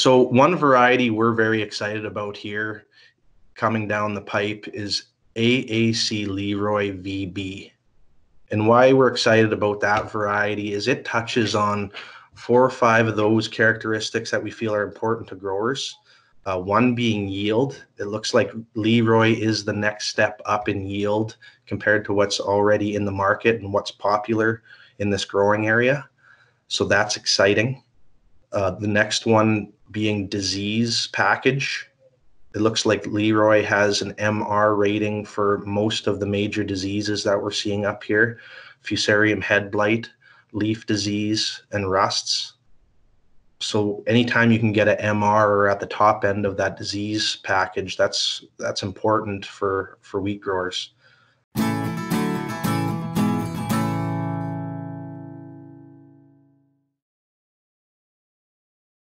So one variety we're very excited about here coming down the pipe is AAC LeRoy VB. And why we're excited about that variety is it touches on four or five of those characteristics that we feel are important to growers. Uh, one being yield. It looks like LeRoy is the next step up in yield compared to what's already in the market and what's popular in this growing area. So that's exciting. Uh, the next one being disease package. It looks like LeRoy has an MR rating for most of the major diseases that we're seeing up here fusarium head blight, leaf disease, and rusts. So anytime you can get an MR or at the top end of that disease package, that's that's important for for wheat growers.